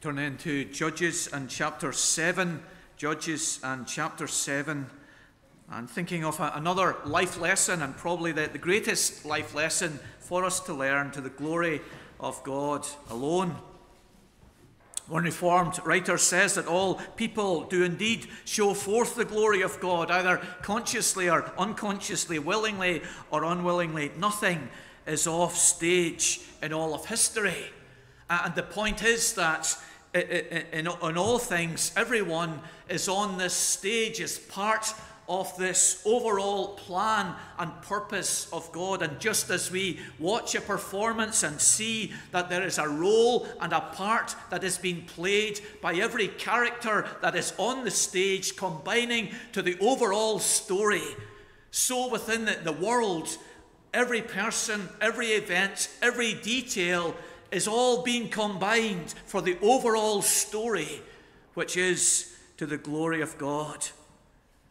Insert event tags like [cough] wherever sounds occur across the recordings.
Turn into Judges and chapter 7. Judges and chapter 7. And thinking of another life lesson, and probably the, the greatest life lesson for us to learn to the glory of God alone. One Reformed writer says that all people do indeed show forth the glory of God, either consciously or unconsciously, willingly or unwillingly. Nothing is off stage in all of history. And the point is that in, all things, everyone is on this stage as part of this overall plan and purpose of God. And just as we watch a performance and see that there is a role and a part that is being played by every character that is on the stage, combining to the overall story, so within the, the world, every person, every event, every detail is all being combined for the overall story, which is to the glory of God.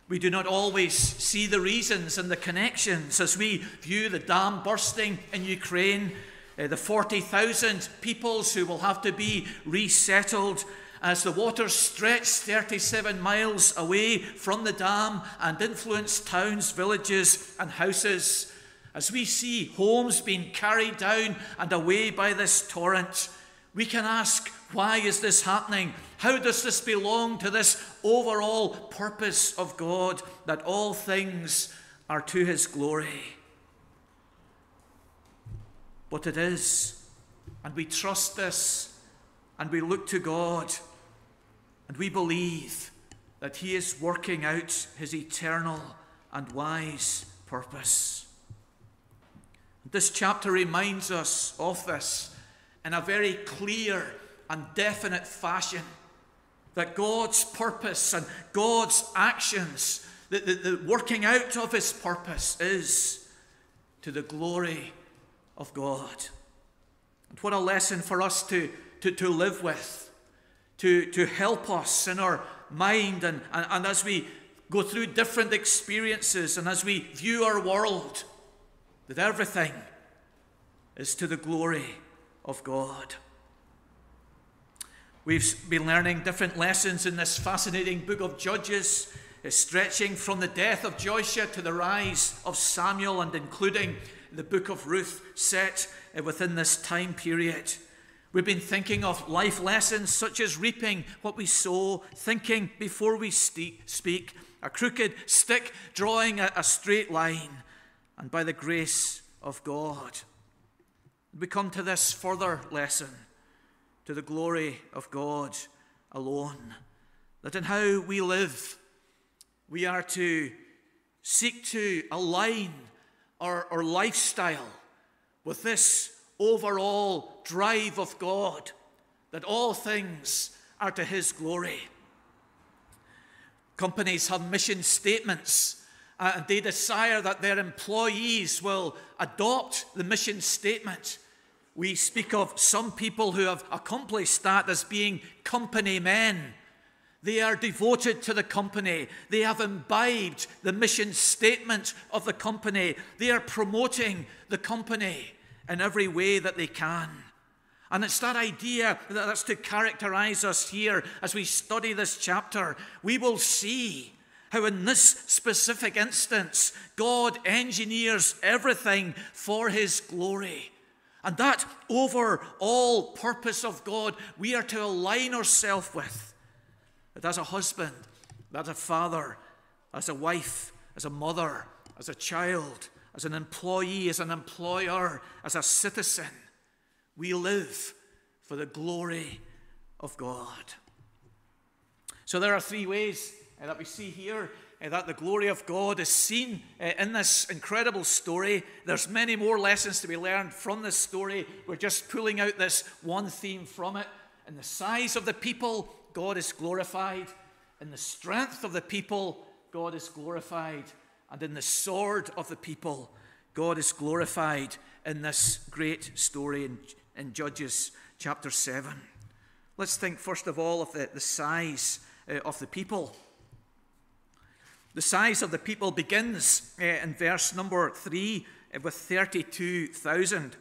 We do not always see the reasons and the connections as we view the dam bursting in Ukraine, uh, the 40,000 peoples who will have to be resettled as the waters stretch 37 miles away from the dam and influence towns, villages, and houses as we see homes being carried down and away by this torrent, we can ask, why is this happening? How does this belong to this overall purpose of God that all things are to his glory? But it is, and we trust this, and we look to God, and we believe that he is working out his eternal and wise purpose. This chapter reminds us of this in a very clear and definite fashion that God's purpose and God's actions, the, the, the, working out of his purpose, is to the glory of God. And what a lesson for us to, to, to live with, to, to help us in our mind and, and, and as we go through different experiences and as we view our world that everything is to the glory of God. We've been learning different lessons in this fascinating book of Judges, uh, stretching from the death of Joshua to the rise of Samuel, and including the book of Ruth set uh, within this time period. We've been thinking of life lessons such as reaping what we sow, thinking before we speak, a crooked stick drawing a straight line, and by the grace of God. We come to this further lesson to the glory of God alone. That in how we live, we are to seek to align our, our lifestyle with this overall drive of God, that all things are to His glory. Companies have mission statements uh, and they desire that their employees will adopt the mission statement. We speak of some people who have accomplished that as being company men. They are devoted to the company. They have imbibed the mission statement of the company. They are promoting the company in every way that they can. And it's that idea that's to characterize us here as we study this chapter. We will see how, in this specific instance, God engineers everything for His glory. And that overall purpose of God, we are to align ourselves with. That as a husband, as a father, as a wife, as a mother, as a child, as an employee, as an employer, as a citizen, we live for the glory of God. So there are three ways that we see here uh, that the glory of God is seen uh, in this incredible story. There's many more lessons to be learned from this story. We're just pulling out this one theme from it. In the size of the people, God is glorified. In the strength of the people, God is glorified. And in the sword of the people, God is glorified in this great story in, in Judges chapter 7. Let's think first of all of the, the size of the people. The size of the people begins uh, in verse number 3 uh, with 32,000.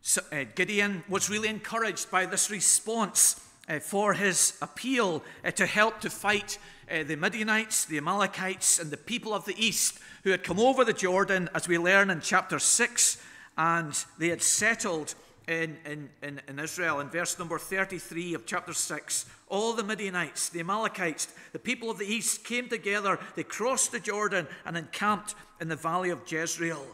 So, uh, Gideon was really encouraged by this response for his appeal to help to fight the Midianites, the Amalekites, and the people of the east who had come over the Jordan, as we learn in chapter 6, and they had settled in, in, in, in, Israel. In verse number 33 of chapter 6, all the Midianites, the Amalekites, the people of the east came together. They crossed the Jordan and encamped in the valley of Jezreel.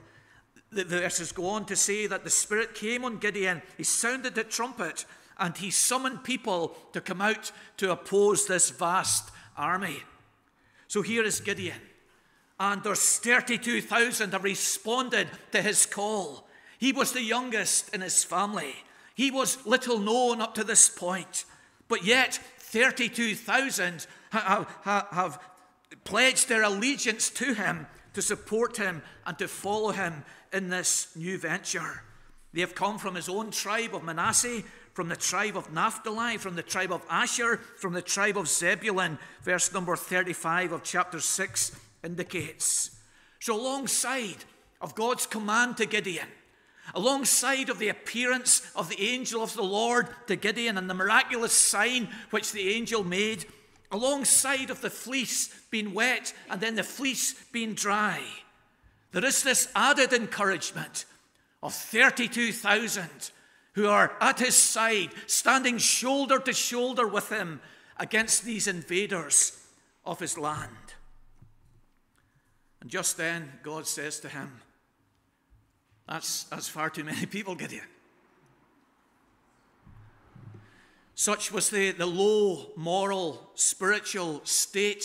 The, the verses go on to say that the Spirit came on Gideon. He sounded the trumpet and he summoned people to come out to oppose this vast army. So here is Gideon, and there's 32,000 have responded to his call. He was the youngest in his family. He was little known up to this point, but yet 32,000 have, pledged their allegiance to him, to support him, and to follow him in this new venture. They have come from his own tribe of Manasseh, from the tribe of Naphtali, from the tribe of Asher, from the tribe of Zebulun. Verse number 35 of chapter 6 indicates. So, alongside of God's command to Gideon, alongside of the appearance of the angel of the Lord to Gideon and the miraculous sign which the angel made, alongside of the fleece being wet and then the fleece being dry, there is this added encouragement of 32,000 who are at his side, standing shoulder to shoulder with him against these invaders of his land. And just then, God says to him, That's, that's far too many [laughs] people, Gideon. Such was the, the low moral, spiritual state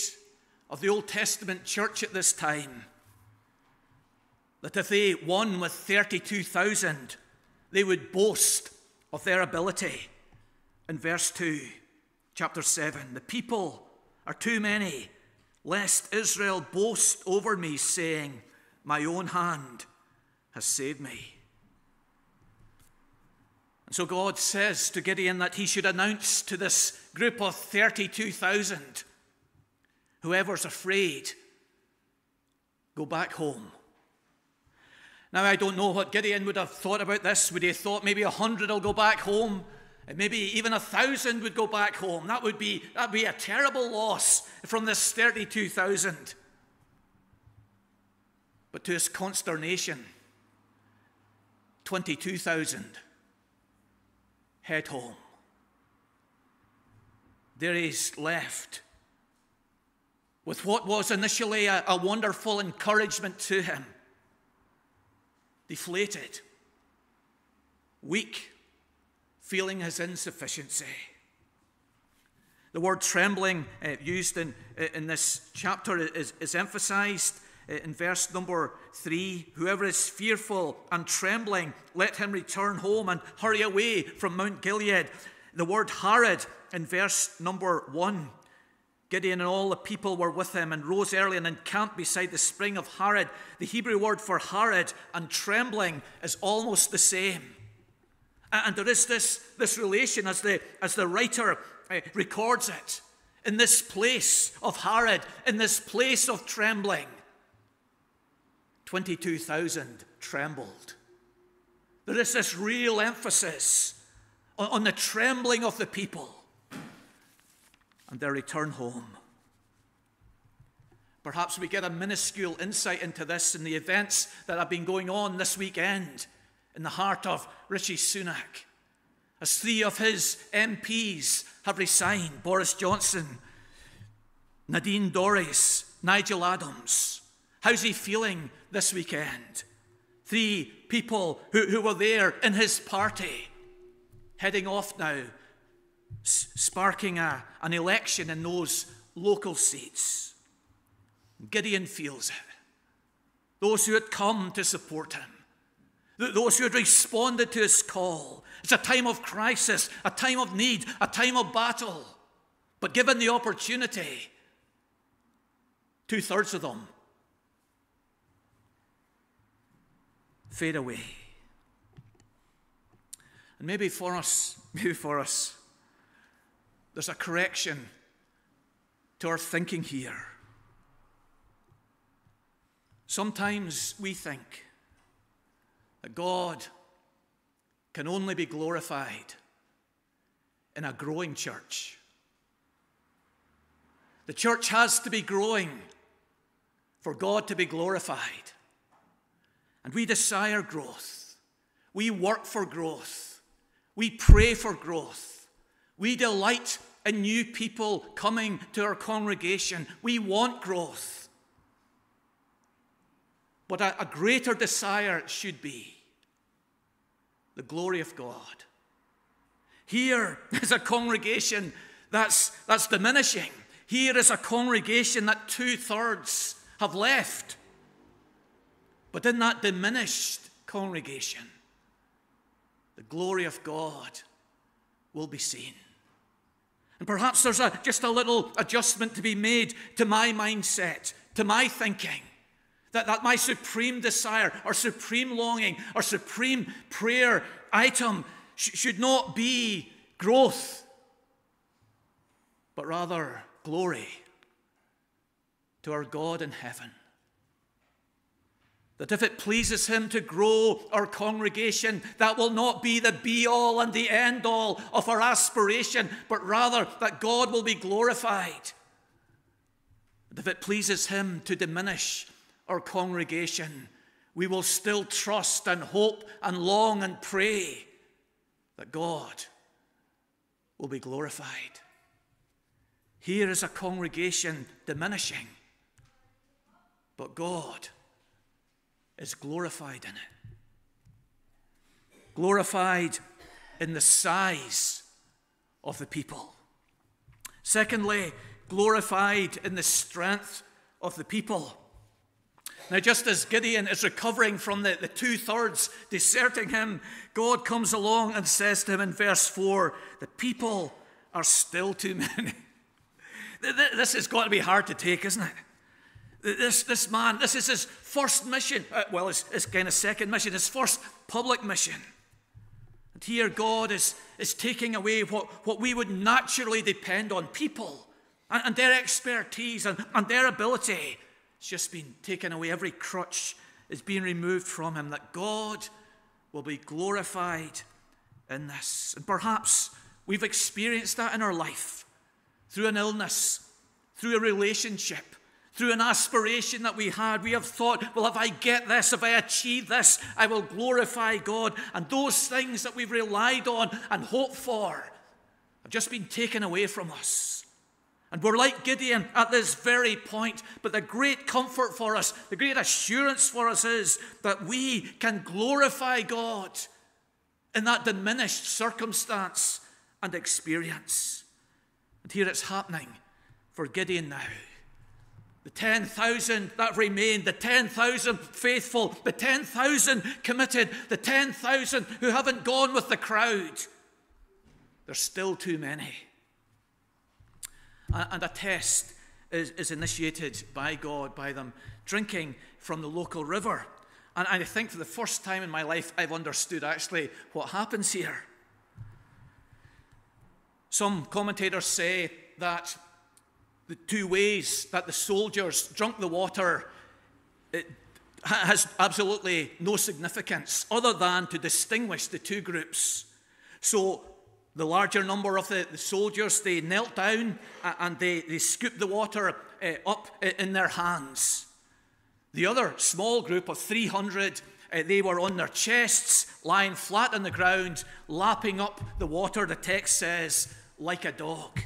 of the Old Testament church at this time that if they won with 32,000, they would boast of their ability. In verse 2, chapter 7, the people are too many, lest Israel boast over me, saying, My own hand has saved me. And so God says to Gideon that he should announce to this group of 32,000 whoever's afraid, go back home. Now, I don't know what Gideon would have thought about this. Would he have thought maybe a hundred will go back home? And maybe even a thousand would go back home. That would be, that'd be a terrible loss from this 32,000. But to his consternation, 22,000 head home. There is left with what was initially a, a wonderful encouragement to him deflated, weak, feeling his insufficiency. The word trembling uh, used in, uh, in this chapter is, is emphasized in verse number three. Whoever is fearful and trembling, let him return home and hurry away from Mount Gilead. The word Harod in verse number one Gideon and all the people were with him and rose early and encamped beside the spring of Harod. The Hebrew word for Harod and trembling is almost the same. And there is this, this relation as the, as the writer uh, records it. In this place of Harod, in this place of trembling, 22,000 trembled. There is this real emphasis on, on the trembling of the people and their return home. Perhaps we get a minuscule insight into this in the events that have been going on this weekend in the heart of Rishi Sunak. As three of his MPs have resigned Boris Johnson, Nadine Dorries, Nigel Adams. How's he feeling this weekend? Three people who, who were there in his party heading off now sparking a, an election in those local seats. Gideon feels it. Those who had come to support him, those who had responded to his call. It's a time of crisis, a time of need, a time of battle. But given the opportunity, two thirds of them fade away. And maybe for us, [laughs] maybe for us, there's a correction to our thinking here. Sometimes we think that God can only be glorified in a growing church. The church has to be growing for God to be glorified. And we desire growth. We work for growth. We pray for growth. We delight in new people coming to our congregation. We want growth. But a, a greater desire should be the glory of God. Here [laughs] is a congregation that's, that's diminishing. Here is a congregation that two thirds have left. But in that diminished congregation, the glory of God will be seen. And perhaps there's a, just a little adjustment to be made to my mindset, to my thinking. That, that my supreme desire, or supreme longing, or supreme prayer item sh- should not be growth, but rather glory to our God in heaven. That if it pleases Him to grow our congregation, that will not be the be all and the end all of our aspiration, but rather that God will be glorified. And if it pleases Him to diminish our congregation, we will still trust and hope and long and pray that God will be glorified. Here is a congregation diminishing, but God is glorified in it. Glorified in the size of the people. Secondly, glorified in the strength of the people. Now, just as Gideon is recovering from the, the two thirds deserting him, God comes along and says to him in verse 4 the people are still too many. [laughs] this has got to be hard to take, isn't it? This, this man, this is his first mission. Uh, well, it's, it's kind of second mission, his first public mission. And here God is, is taking away what, what we would naturally depend on people and, and their expertise and, and their ability. It's just been taken away. Every crutch is being removed from him, that God will be glorified in this. And perhaps we've experienced that in our life through an illness, through a relationship through an aspiration that we had. We have thought, well, if I get this, if I achieve this, I will glorify God. And those things that we've relied on and hoped for have just been taken away from us. And we're like Gideon at this very point. But the great comfort for us, the great assurance for us is that we can glorify God in that diminished circumstance and experience. And here it's happening for Gideon now. The 10,000 that remain, the 10,000 faithful, the 10,000 committed, the 10,000 who haven't gone with the crowd. There's still too many. And a test is, is initiated by God, by them, drinking from the local river. And I think for the first time in my life, I've understood actually what happens here. Some commentators say that the two ways that the soldiers drunk the water has absolutely no significance other than to distinguish the two groups. So the larger number of the, the soldiers, they knelt down and they, they scooped the water uh, up in their hands. The other small group of 300, uh, they were on their chests, lying flat on the ground, lapping up the water, the text says, like a dog.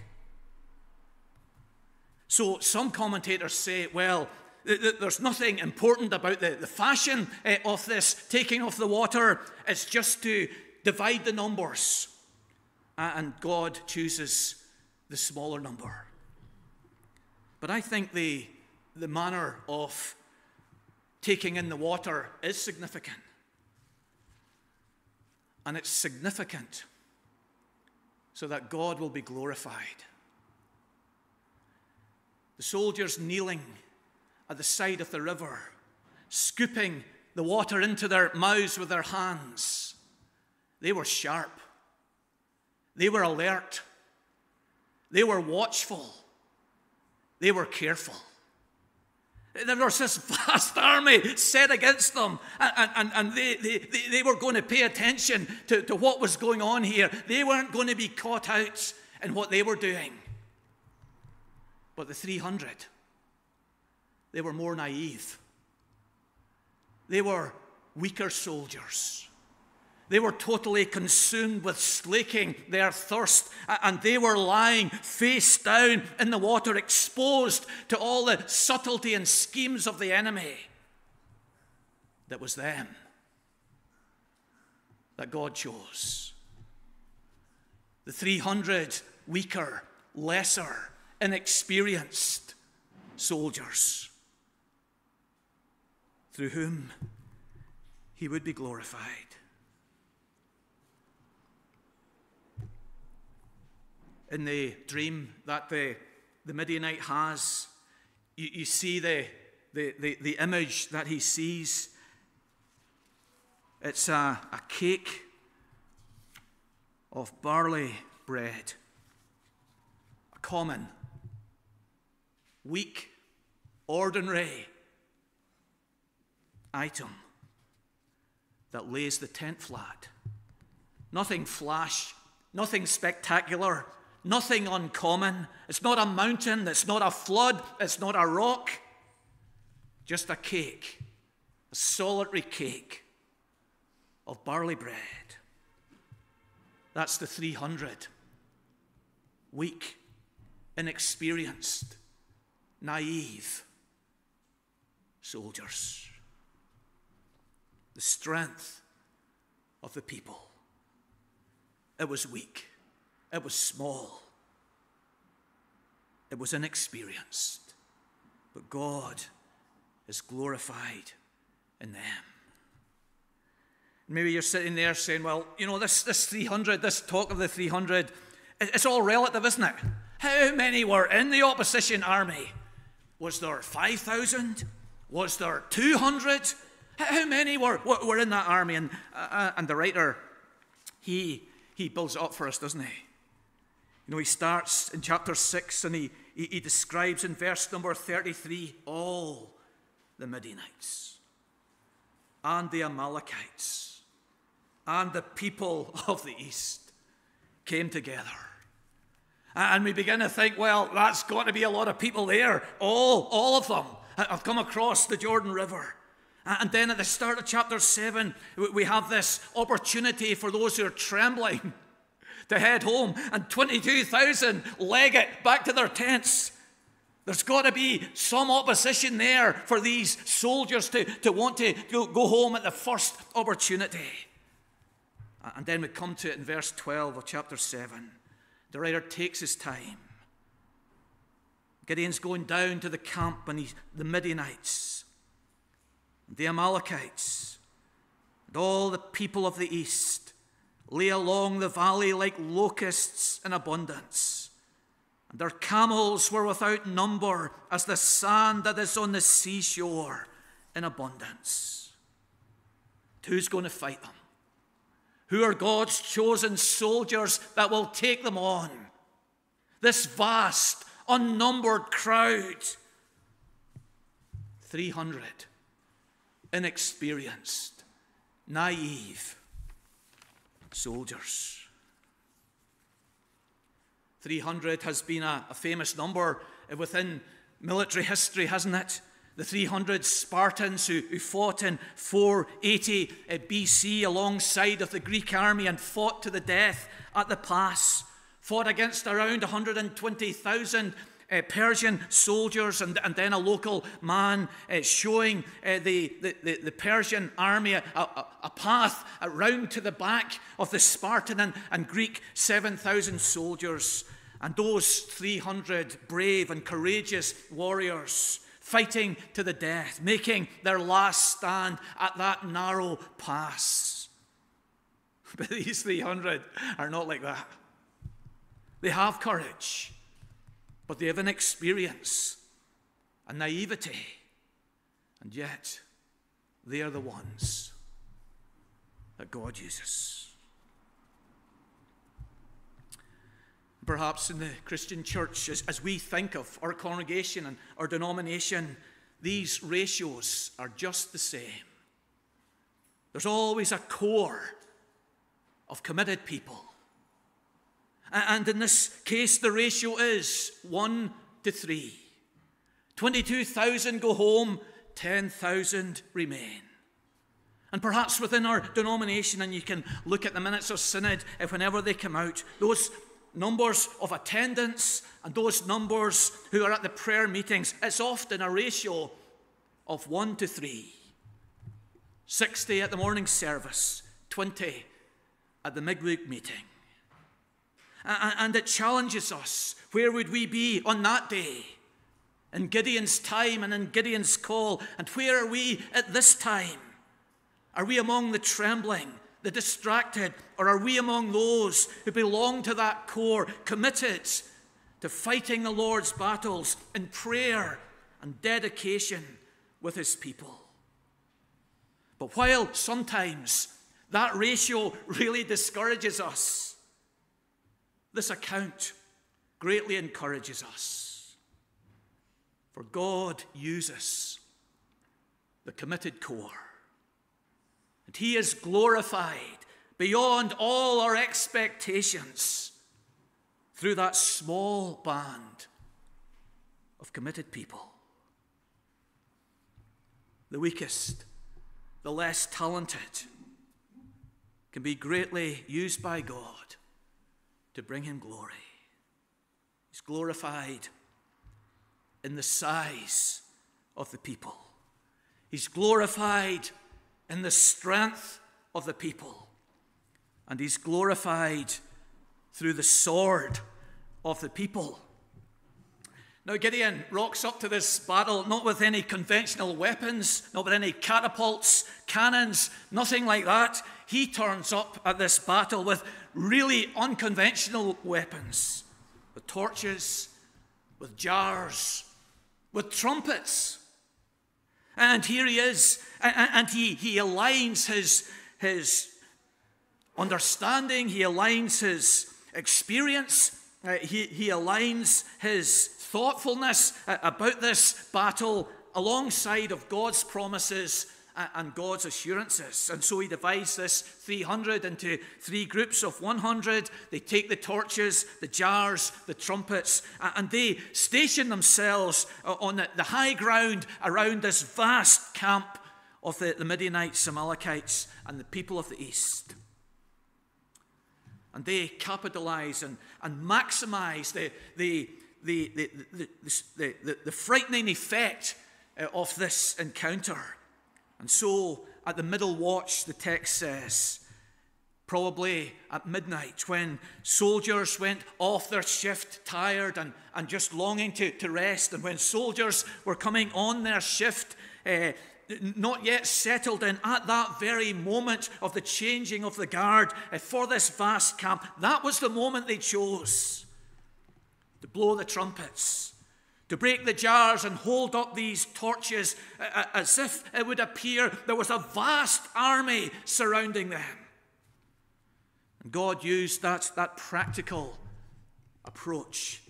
So some commentators say, well, there's nothing important about the, fashion eh, of this taking of the water. It's just to divide the numbers. And God chooses the smaller number. But I think the, the manner of taking in the water is significant. And it's significant so that God will be glorified. The soldiers kneeling at the side of the river, scooping the water into their mouths with their hands. They were sharp. They were alert. They were watchful. They were careful. There was this [laughs] vast army set against them, and, and, and they, they, they were going to pay attention to, to what was going on here. They weren't going to be caught out in what they were doing. But the 300, they were more naive. They were weaker soldiers. They were totally consumed with slaking their thirst, and they were lying face down in the water, exposed to all the subtlety and schemes of the enemy. That was them that God chose. The 300 weaker, lesser, inexperienced soldiers through whom he would be glorified. in the dream that the, the Midianite has. You, you see the, the, the, the, image that he sees. It's a, a cake of barley bread, a common, weak, ordinary item that lays the tent flat. Nothing flash, nothing spectacular, nothing uncommon. It's not a mountain, it's not a flood, it's not a rock. Just a cake, a solitary cake of barley bread. That's the 300. Weak, inexperienced, naive soldiers. The strength of the people. It was weak. It was small. It was inexperienced. But God is glorified in them. Maybe you're sitting there saying, well, you know, this, this 300, this talk of the 300, it's all relative, isn't it? How many were in the opposition army? Was there 5,000? Was there 200? How many were, were in that army? And, uh, uh, and the writer, he, he builds it up for us, doesn't he? You know, he starts in chapter 6 and he, he, he describes in verse number 33 all the Midianites and the Amalekites and the people of the east came together. And we begin to think, well, that's got to be a lot of people there. All, all of them have come across the Jordan River. And then at the start of chapter 7, we have this opportunity for those who are trembling [laughs] to head home, and 22,000 leg it back to their tents. There's got to be some opposition there for these soldiers to, to want to go, go home at the first opportunity. And then we come to it in verse 12 of chapter 7. The writer takes his time. Gideon's going down to the camp, and he's, the Midianites, the Amalekites, and all the people of the east lay along the valley like locusts in abundance. And their camels were without number as the sand that is on the seashore in abundance. Who's going to fight them? Who are God's chosen soldiers that will take them on? This vast, unnumbered crowd. 300 inexperienced, naive, soldiers. 300 has been a, a, famous number within military history, hasn't it? The 300 Spartans who, who fought in 480 uh, BC alongside of the Greek army and fought to the death at the pass, fought against around 120,000 uh, Persian soldiers and, and then a local man uh, showing uh, the, the, the, Persian army a, a, a, path around to the back of the Spartan and, and Greek 7,000 soldiers. And those 300 brave and courageous warriors fighting to the death, making their last stand at that narrow pass. [laughs] But these 300 are not like that. They have courage but they have an experience, a naivety, and yet they are the ones that God uses. Perhaps in the Christian church, as, as we think of our congregation and our denomination, these ratios are just the same. There's always a core of committed people. And in this case, the ratio is one to three. 22,000 go home, 10,000 remain. And perhaps within our denomination, and you can look at the minutes of synod if whenever they come out, those numbers of attendance and those numbers who are at the prayer meetings, it's often a ratio of one to three. 60 at the morning service, 20 at the midweek meeting. And it challenges us where would we be on that day? In Gideon's time and in Gideon's call. And where are we at this time? Are we among the trembling, the distracted, or are we among those who belong to that core, committed to fighting the Lord's battles in prayer and dedication with his people? But while sometimes that ratio really discourages us, this account greatly encourages us. For God uses the committed core, and He is glorified beyond all our expectations through that small band of committed people. The weakest, the less talented, can be greatly used by God to bring him glory. He's glorified in the size of the people, he's glorified in the strength of the people, and he's glorified through the sword of the people. Now, Gideon rocks up to this battle not with any conventional weapons, not with any catapults, cannons, nothing like that. He turns up at this battle with really unconventional weapons with torches, with jars, with trumpets. And here he is, and he, he aligns his, his understanding, he aligns his experience, uh, he, he aligns his thoughtfulness uh, about this battle alongside of God's promises and God's assurances. And so he divides this 300 into three groups of 100. They take the torches, the jars, the trumpets, and they station themselves uh, on the high ground around this vast camp of the, Midianites, Amalekites, and the people of the east. And they capitalize and, and maximize the, the, the, the, the, the, the, the frightening effect uh, of this encounter. And so, at the middle watch, the text says, probably at midnight, when soldiers went off their shift tired and, and just longing to, to rest, and when soldiers were coming on their shift, uh, not yet settled in at that very moment of the changing of the guard uh, for this vast camp, that was the moment they chose to blow the trumpets to break the jars and hold up these torches uh, uh, as if it would appear there was a vast army surrounding them. And God used that, that practical approach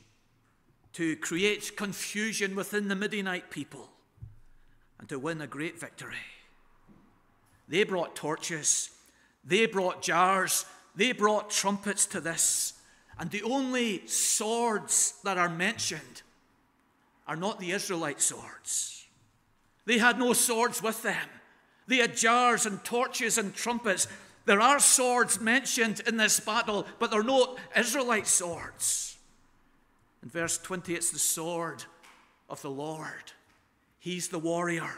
to create confusion within the Midianite people and to win a great victory. They brought torches, they brought jars, they brought trumpets to this, and the only swords that are mentioned are not the Israelite swords. They had no swords with them. They had jars and torches and trumpets. There are swords mentioned in this battle, but they're not Israelite swords. In verse 20, it's the sword of the Lord. He's the warrior,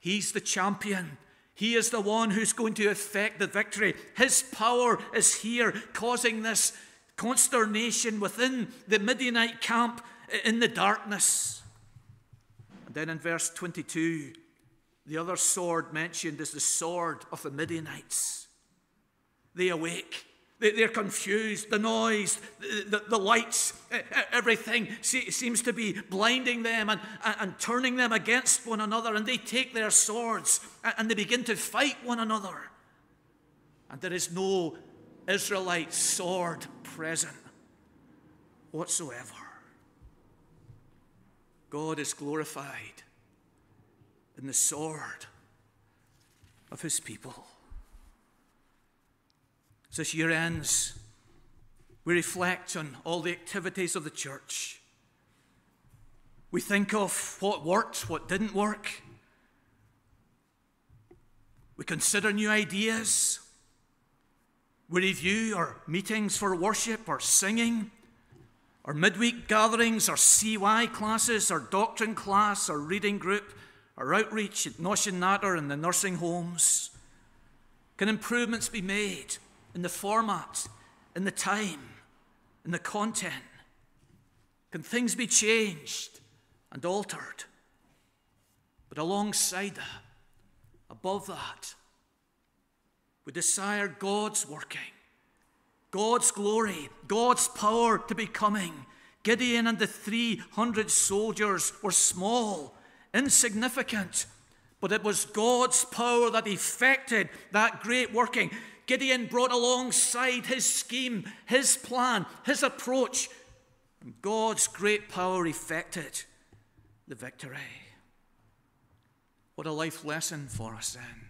He's the champion. He is the one who's going to effect the victory. His power is here, causing this consternation within the Midianite camp in the darkness. Then in verse 22, the other sword mentioned is the sword of the Midianites. They awake. They're confused. The noise, the, lights, everything seems to be blinding them and turning them against one another. And they take their swords and they begin to fight one another. And there is no Israelite sword present whatsoever. God is glorified in the sword of his people. As this year ends, we reflect on all the activities of the church. We think of what worked, what didn't work. We consider new ideas. We review our meetings for worship, or singing, our midweek gatherings, our CY classes, our doctrine class, our reading group, our outreach at Nosson Natter and the nursing homes. Can improvements be made in the format, in the time, in the content? Can things be changed and altered? But alongside that, above that, we desire God's working, God's glory, God's power to be coming. Gideon and the 300 soldiers were small, insignificant, but it was God's power that effected that great working. Gideon brought alongside his scheme, his plan, his approach, and God's great power effected the victory. What a life lesson for us then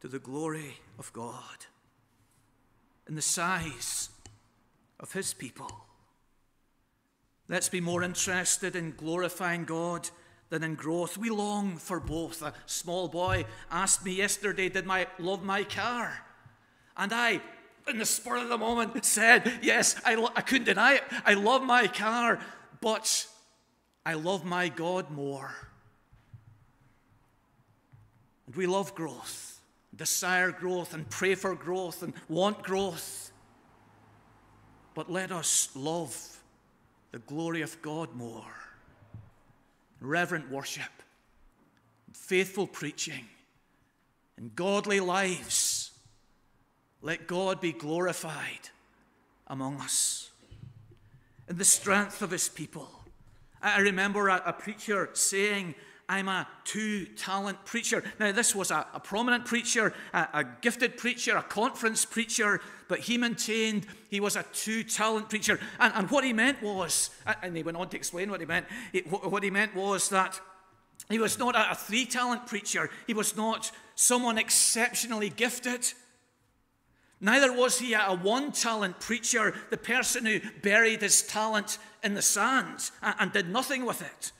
to the glory of God in the size of His people. Let's be more interested in glorifying God than in growth. We long for both. A small boy asked me yesterday, Did I love my car? And I, in the spur of the moment, said, Yes, I, lo- I couldn't deny it. I love my car, but I love my God more. And we love growth desire growth and pray for growth and want growth. But let us love the glory of God more. Reverent worship, faithful preaching, and godly lives. Let God be glorified among us. In the strength of his people. I remember a, preacher saying, I'm a two talent preacher. Now, this was a, a prominent preacher, a, a, gifted preacher, a conference preacher, but he maintained he was a two talent preacher. And, and, what he meant was, and he went on to explain what he meant, it, what he meant was that he was not a, a three talent preacher, he was not someone exceptionally gifted. Neither was he a one talent preacher, the person who buried his talent in the sand and, and did nothing with it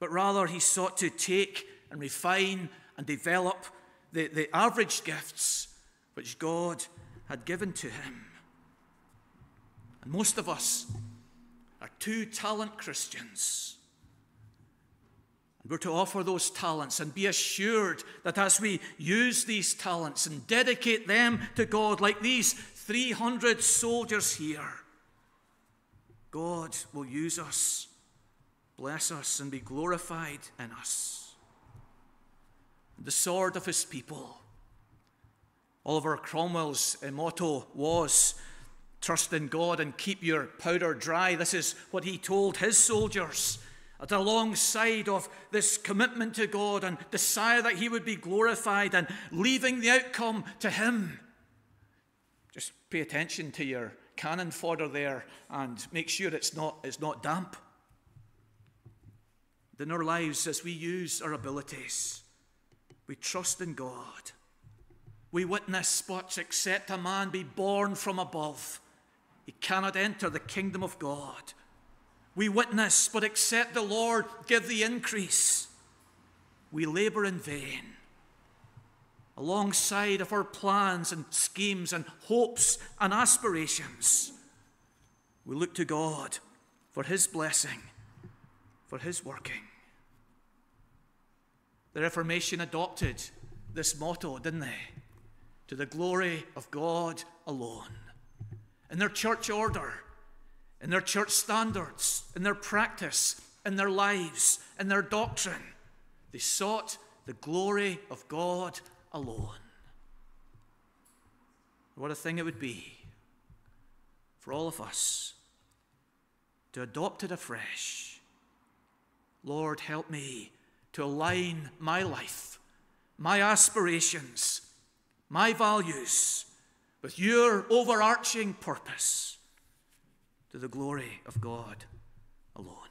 but rather he sought to take and refine and develop the, the average gifts which God had given to him. And most of us are two talent Christians. And we're to offer those talents and be assured that as we use these talents and dedicate them to God, like these 300 soldiers here, God will use us bless us and be glorified in us. The sword of his people. Oliver Cromwell's uh, motto was trust in God and keep your powder dry. This is what he told his soldiers. At alongside of this commitment to God and desire that he would be glorified and leaving the outcome to him. Just pay attention to your cannon fodder there and make sure it's not, it's not damp in our lives as we use our abilities. We trust in God. We witness but except a man be born from above, he cannot enter the kingdom of God. We witness, but except the Lord give the increase, we labor in vain. Alongside of our plans and schemes and hopes and aspirations, we look to God for His blessing for his working. The Reformation adopted this motto, didn't they? To the glory of God alone. In their church order, in their church standards, in their practice, in their lives, in their doctrine, they sought the glory of God alone. What a thing it would be for all of us to adopt it afresh Lord, help me to align my life, my aspirations, my values with your overarching purpose to the glory of God alone.